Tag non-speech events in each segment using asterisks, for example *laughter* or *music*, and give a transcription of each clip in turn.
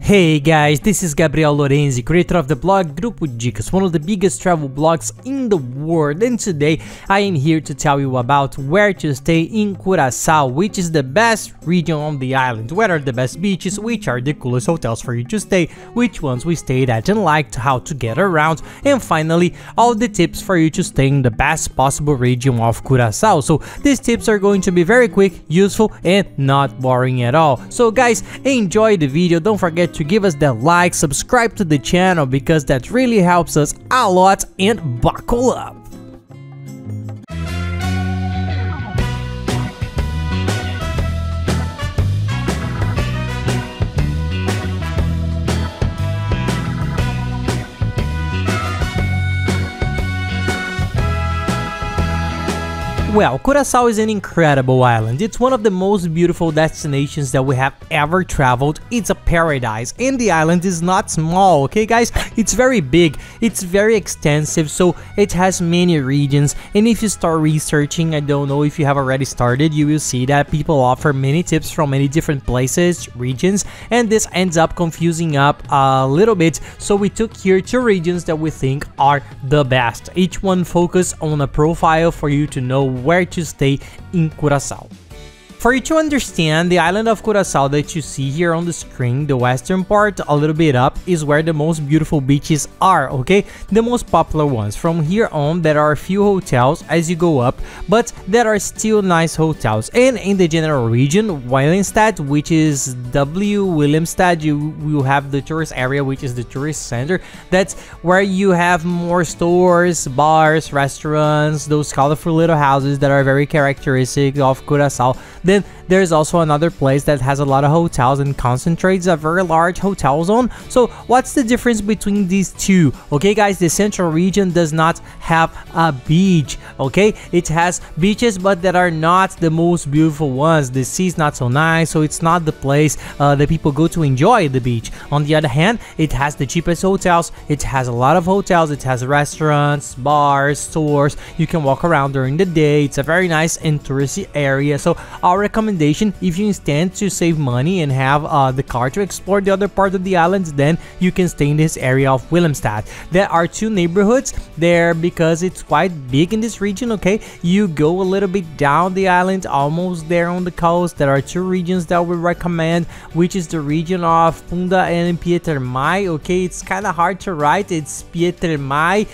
Hey guys, this is Gabriel Lorenzi, creator of the blog Grupo Dicas, one of the biggest travel blogs in the world. And today I am here to tell you about where to stay in Curaçao, which is the best region on the island, where are the best beaches, which are the coolest hotels for you to stay, which ones we stayed at and liked, how to get around, and finally all the tips for you to stay in the best possible region of Curaçao. So these tips are going to be very quick, useful and not boring at all. So guys, enjoy the video, don't forget to give us that like, subscribe to the channel because that really helps us a lot and buckle up. Well, Curaçao is an incredible island. It's one of the most beautiful destinations that we have ever traveled. It's a paradise and the island is not small, okay guys? It's very big, it's very extensive, so it has many regions and if you start researching, I don't know if you have already started, you will see that people offer many tips from many different places, regions, and this ends up confusing up a little bit, so we took here two regions that we think are the best. Each one focus on a profile for you to know where to stay in Curaçao. For you to understand, the island of Curaçao that you see here on the screen, the western part a little bit up, is where the most beautiful beaches are, okay? The most popular ones. From here on, there are a few hotels as you go up, but there are still nice hotels. And in the general region, Willemstad, which is W Willemstad, you will have the tourist area, which is the tourist center. That's where you have more stores, bars, restaurants, those colorful little houses that are very characteristic of Curaçao. Then there's also another place that has a lot of hotels and concentrates a very large hotel zone. So what's the difference between these two? Okay guys, the central region does not have a beach, okay? It has beaches but that are not the most beautiful ones. The sea is not so nice, so it's not the place uh, that people go to enjoy the beach. On the other hand, it has the cheapest hotels, it has a lot of hotels, it has restaurants, bars, stores, you can walk around during the day, it's a very nice and touristy area. So our recommendation if you intend to save money and have uh, the car to explore the other part of the island then you can stay in this area of Willemstad. There are two neighborhoods there because it's quite big in this region okay? You go a little bit down the island almost there on the coast. There are two regions that we recommend which is the region of Punda and Pietermaai okay? It's kind of hard to write. It's Pietermaai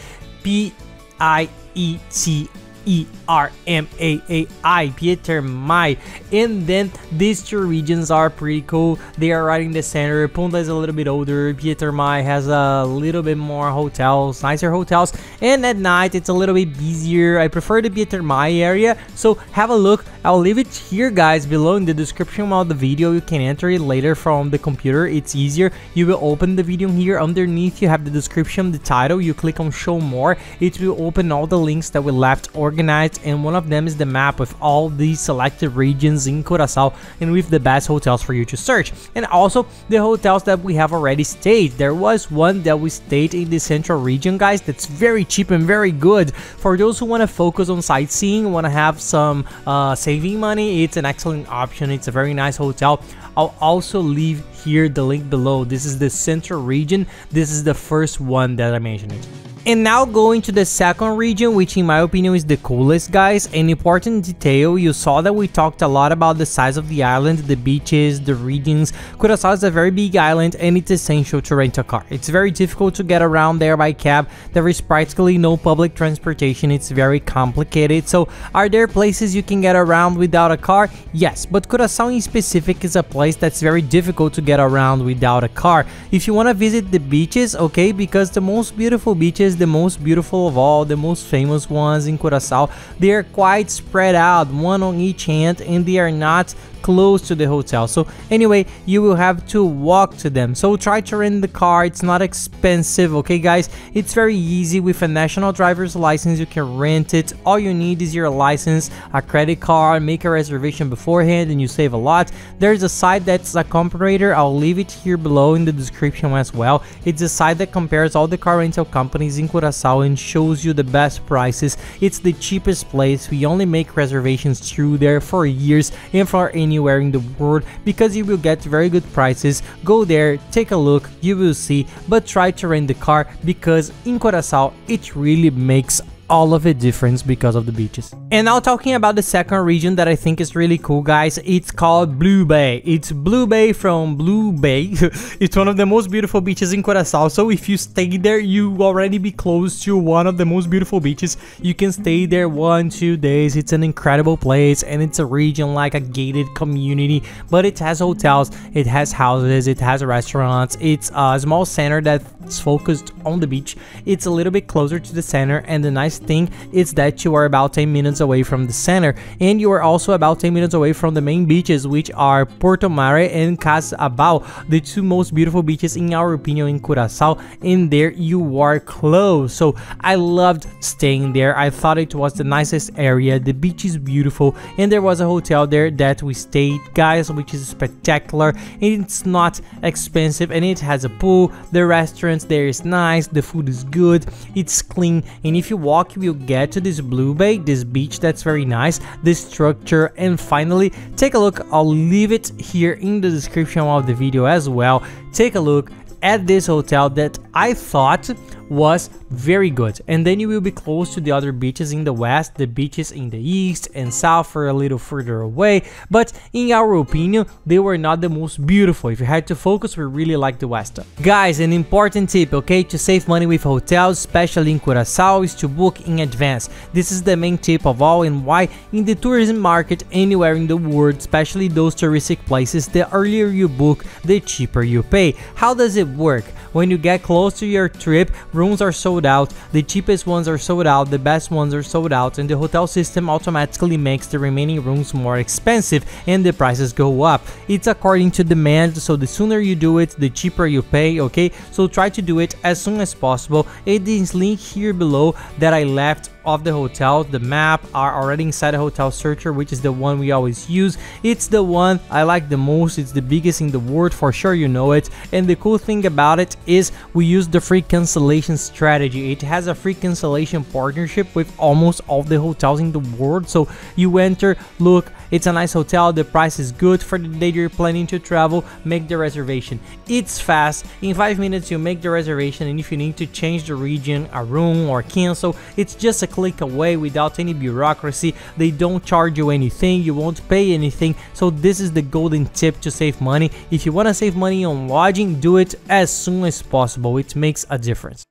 P I E T E R M A A I, Pietermaai. And then these two regions are pretty cool. They are right in the center. Punda is a little bit older. Pietermaai has a little bit more hotels, nicer hotels. And at night, it's a little bit busier. I prefer the Pietermaai area. So have a look. I'll leave it here, guys, below in the description of the video. You can enter it later from the computer. It's easier. You will open the video here. Underneath, you have the description, the title. You click on show more. It will open all the links that we left organized and one of them is the map with all the selected regions in Curaçao and with the best hotels for you to search. And also the hotels that we have already stayed. There was one that we stayed in the central region, guys, that's very cheap and very good. For those who want to focus on sightseeing, want to have some uh, saving money, it's an excellent option. It's a very nice hotel. I'll also leave here the link below. This is the central region. This is the first one that I mentioned. And now going to the second region, which in my opinion is the coolest guys. An important detail, you saw that we talked a lot about the size of the island, the beaches, the regions. Curaçao is a very big island and it's essential to rent a car. It's very difficult to get around there by cab. There is practically no public transportation. It's very complicated. So are there places you can get around without a car? Yes, but Curaçao in specific is a place that's very difficult to get around without a car. If you want to visit the beaches, okay, because the most beautiful beaches is the most beautiful of all, the most famous ones in Curaçao. They are quite spread out, one on each hand, and they are not close to the hotel. So anyway, you will have to walk to them. So try to rent the car. It's not expensive, okay guys? It's very easy with a national driver's license. You can rent it. All you need is your license, a credit card, make a reservation beforehand and you save a lot. There's a site that's a comparator. I'll leave it here below in the description as well. It's a site that compares all the car rental companies in Curaçao and shows you the best prices. It's the cheapest place. We only make reservations through there for years and for any anywhere in the world because you will get very good prices. Go there, take a look, you will see, but try to rent the car because in Curacao it really makes all of a difference because of the beaches. And now talking about the second region that I think is really cool guys, it's called Blue Bay. It's Blue Bay from Blue Bay. *laughs* it's one of the most beautiful beaches in Curacao, so if you stay there, you already be close to one of the most beautiful beaches. You can stay there one, two days. It's an incredible place and it's a region like a gated community, but it has hotels, it has houses, it has restaurants. It's a small center that's focused on the beach. It's a little bit closer to the center and the nice thing is that you are about 10 minutes away from the center and you are also about 10 minutes away from the main beaches which are Porto Marie and Cas Abao, the two most beautiful beaches in our opinion in Curacao and there you are close. So I loved staying there. I thought it was the nicest area. The beach is beautiful and there was a hotel there that we stayed guys which is spectacular and it's not expensive and it has a pool. The restaurants there is nice. The food is good. It's clean and if you walk will get to this blue bay this beach that's very nice this structure and finally take a look. I'll leave it here in the description of the video as well. Take a look at this hotel that i thought was very good. And then you will be close to the other beaches in the west the beaches in the east and south are a little further away. But in our opinion they were not the most beautiful. If you had to focus we really like the west. Guys an important tip okay? To save money with hotels especially in curacao is to book in advance. This is the main tip of all and why in the tourism market anywhere in the world especially those touristic places the earlier you book the cheaper you pay. How does it work when you get close to your trip rooms are sold out, the cheapest ones are sold out, the best ones are sold out, and the hotel system automatically makes the remaining rooms more expensive and the prices go up. It's according to demand, so the sooner you do it, the cheaper you pay, okay? So try to do it as soon as possible. It is linked here below that I left of the hotel. The map are already inside the hotel searcher which is the one we always use. It's the one i like the most. It's the biggest in the world for sure you know it. And the cool thing about it is we use the free cancellation strategy. It has a free cancellation partnership with almost all the hotels in the world. So you enter look it's a nice hotel, the price is good for the day you're planning to travel, make the reservation. It's fast, in 5 minutes you make the reservation and if you need to change the region, a room or cancel, it's just a click away without any bureaucracy. They don't charge you anything, you won't pay anything, so this is the golden tip to save money. If you want to save money on lodging, do it as soon as possible, it makes a difference.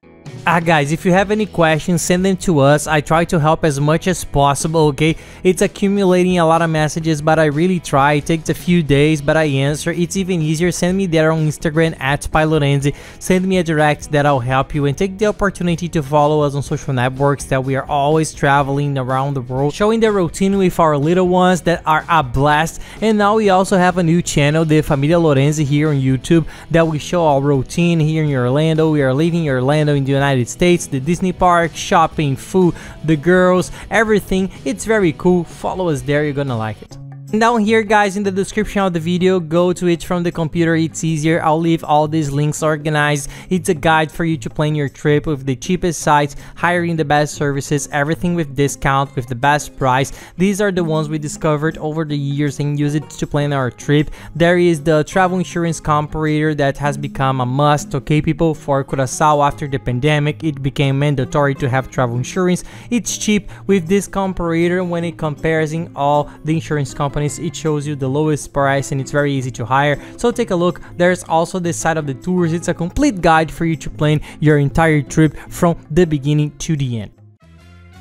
Ah guys, if you have any questions, send them to us. I try to help as much as possible, okay? It's accumulating a lot of messages, but I really try. It takes a few days, but I answer. It's even easier. Send me there on Instagram at Lorenzi. Send me a direct that I'll help you and take the opportunity to follow us on social networks that we are always traveling around the world, showing the routine with our little ones that are a blast. And now we also have a new channel, the Familia Lorenzi here on YouTube, that we show our routine here in Orlando. We are leaving Orlando in the United United States, the Disney park, shopping, food, the girls, everything. It's very cool. Follow us there, you're gonna like it. Down here guys in the description of the video, go to it from the computer, it's easier. I'll leave all these links organized. It's a guide for you to plan your trip with the cheapest sites, hiring the best services, everything with discount, with the best price. These are the ones we discovered over the years and use it to plan our trip. There is the travel insurance comparator that has become a must, okay people, for Curacao after the pandemic. It became mandatory to have travel insurance. It's cheap with this comparator when it compares in all the insurance companies companies it shows you the lowest price and it's very easy to hire. So take a look. There's also the side of the tours. It's a complete guide for you to plan your entire trip from the beginning to the end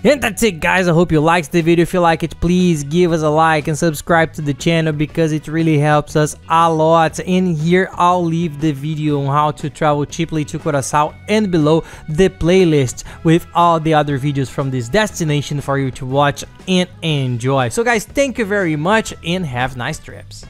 and that's it guys, I hope you liked the video. If you like it, please give us a like and subscribe to the channel because it really helps us a lot. And here I'll leave the video on how to travel cheaply to Curacao and below the playlist with all the other videos from this destination for you to watch and enjoy. So guys, thank you very much and have nice trips.